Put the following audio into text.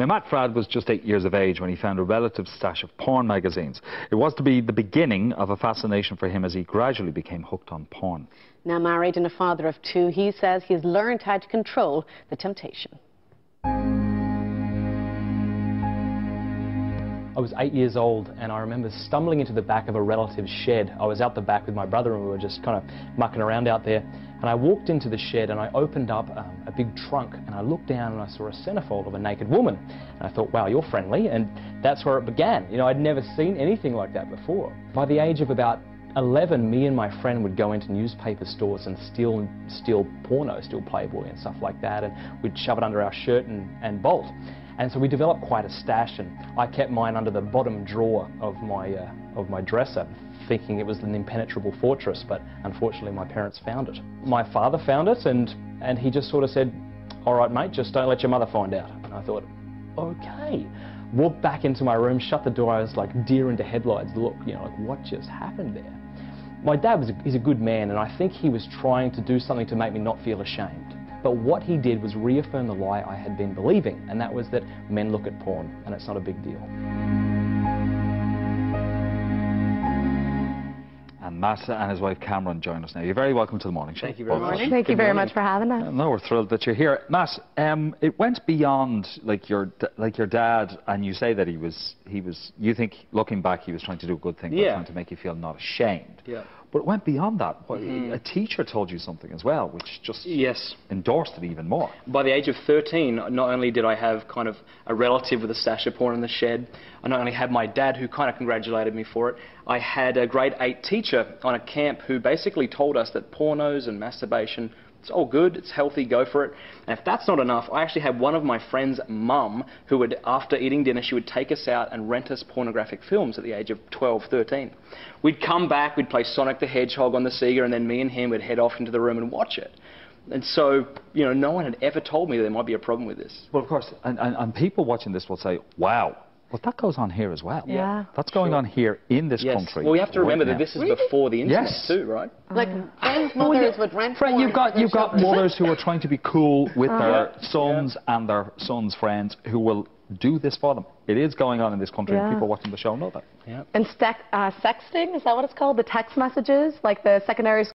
Now, Matt Fradd was just eight years of age when he found a relative stash of porn magazines. It was to be the beginning of a fascination for him as he gradually became hooked on porn. Now married and a father of two, he says he's learned how to control the temptation. I was eight years old and I remember stumbling into the back of a relative's shed. I was out the back with my brother and we were just kind of mucking around out there. And I walked into the shed and I opened up um, a big trunk and I looked down and I saw a centerfold of a naked woman. And I thought, wow, you're friendly. And that's where it began. You know, I'd never seen anything like that before. By the age of about 11, me and my friend would go into newspaper stores and steal, steal porno, steal Playboy and stuff like that. And we'd shove it under our shirt and, and bolt. And so we developed quite a stash, and I kept mine under the bottom drawer of my, uh, of my dresser, thinking it was an impenetrable fortress, but unfortunately my parents found it. My father found it, and, and he just sort of said, all right, mate, just don't let your mother find out. And I thought, okay. Walked back into my room, shut the door, I was like deer into headlights, look, you know, like what just happened there? My dad was a, he's a good man, and I think he was trying to do something to make me not feel ashamed. But what he did was reaffirm the lie I had been believing, and that was that men look at porn, and it's not a big deal. And Matt and his wife Cameron join us now. You're very welcome to the morning show. Thank you very much. Thank you very morning. much for having us. No, we're thrilled that you're here, Matt. Um, it went beyond like your like your dad, and you say that he was he was. You think looking back, he was trying to do a good thing, by Yeah. trying to make you feel not ashamed. Yeah. But it went beyond that. What- mm-hmm. A teacher told you something as well, which just Yes. endorsed it even more. By the age of 13, not only did I have kind of a relative with a stash of porn in the shed, I not only had my dad who kind of congratulated me for it, I had a grade 8 teacher on a camp who basically told us that pornos and masturbation, it's all good, it's healthy, go for it. And if that's not enough, I actually had one of my friend's mum who would, after eating dinner, she would take us out and rent us pornographic films at the age of 12, 13. We'd come back, we'd play Sonic the Hedgehog on the Sega, and then me and him would head off into the room and watch it. And so, you know, no one had ever told me there might be a problem with this. Well, of course, and, and, and people watching this will say, "Wow." But that goes on here as well. Yeah. That's going on here in this Yes. country. Well, you have to remember right that this is before the internet Yes. too, right? Like friends' mothers would rent Fred, you've got you've got mothers who are trying to be cool with their Yeah. sons and their sons' friends who will do this for them. It is going on in this country, and people watching the show know that. Yeah. And stec- uh, sexting, is that what it's called? The text messages, like the secondary